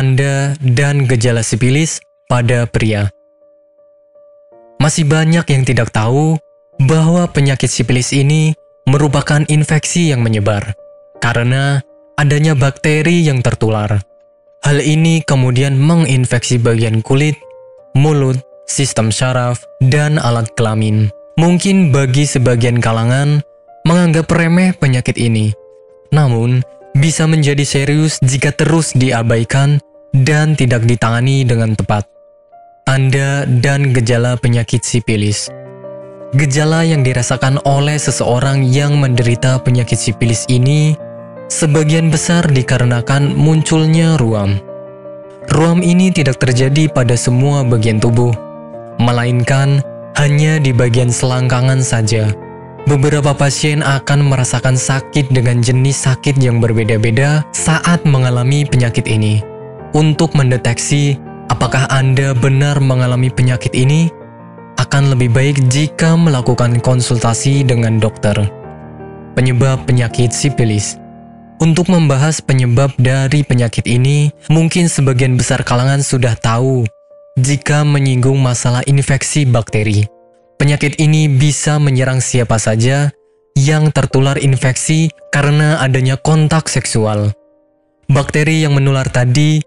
tanda dan gejala sipilis pada pria. Masih banyak yang tidak tahu bahwa penyakit sipilis ini merupakan infeksi yang menyebar karena adanya bakteri yang tertular. Hal ini kemudian menginfeksi bagian kulit, mulut, sistem syaraf, dan alat kelamin. Mungkin bagi sebagian kalangan menganggap remeh penyakit ini, namun bisa menjadi serius jika terus diabaikan dan tidak ditangani dengan tepat. Tanda dan gejala penyakit sipilis Gejala yang dirasakan oleh seseorang yang menderita penyakit sipilis ini sebagian besar dikarenakan munculnya ruam. Ruam ini tidak terjadi pada semua bagian tubuh, melainkan hanya di bagian selangkangan saja. Beberapa pasien akan merasakan sakit dengan jenis sakit yang berbeda-beda saat mengalami penyakit ini. Untuk mendeteksi apakah Anda benar mengalami penyakit ini, akan lebih baik jika melakukan konsultasi dengan dokter. Penyebab penyakit sipilis untuk membahas penyebab dari penyakit ini, mungkin sebagian besar kalangan sudah tahu jika menyinggung masalah infeksi bakteri. Penyakit ini bisa menyerang siapa saja yang tertular infeksi karena adanya kontak seksual. Bakteri yang menular tadi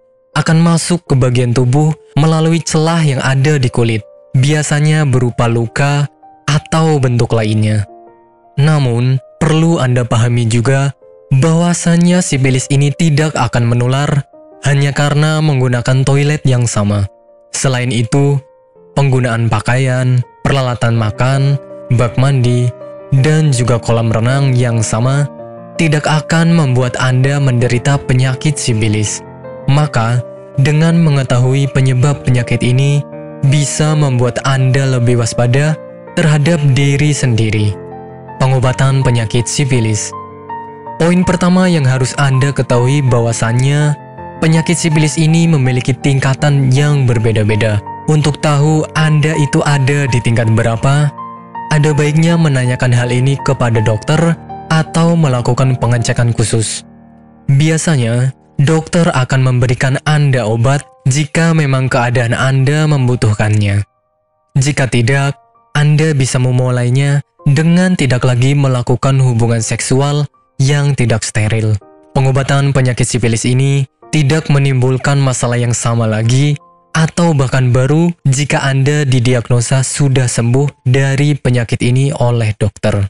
akan masuk ke bagian tubuh melalui celah yang ada di kulit, biasanya berupa luka atau bentuk lainnya. Namun, perlu Anda pahami juga bahwasannya sipilis ini tidak akan menular hanya karena menggunakan toilet yang sama. Selain itu, penggunaan pakaian, peralatan makan, bak mandi, dan juga kolam renang yang sama tidak akan membuat Anda menderita penyakit sipilis. Maka, dengan mengetahui penyebab penyakit ini, bisa membuat Anda lebih waspada terhadap diri sendiri. Pengobatan penyakit sipilis Poin pertama yang harus Anda ketahui bahwasannya penyakit sipilis ini memiliki tingkatan yang berbeda-beda. Untuk tahu Anda itu ada di tingkat berapa, ada baiknya menanyakan hal ini kepada dokter atau melakukan pengecekan khusus. Biasanya, dokter akan memberikan Anda obat jika memang keadaan Anda membutuhkannya. Jika tidak, Anda bisa memulainya dengan tidak lagi melakukan hubungan seksual yang tidak steril. Pengobatan penyakit sipilis ini tidak menimbulkan masalah yang sama lagi atau bahkan baru jika Anda didiagnosa sudah sembuh dari penyakit ini oleh dokter.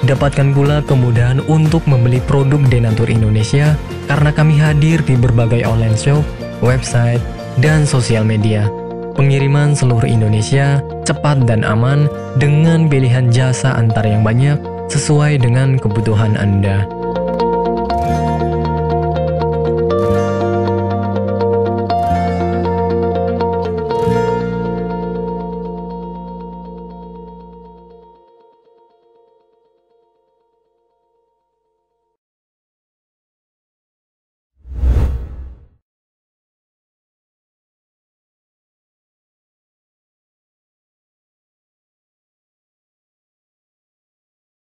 Dapatkan pula kemudahan untuk membeli produk Denatur Indonesia karena kami hadir di berbagai online shop, website, dan sosial media. Pengiriman seluruh Indonesia cepat dan aman dengan pilihan jasa antar yang banyak sesuai dengan kebutuhan Anda.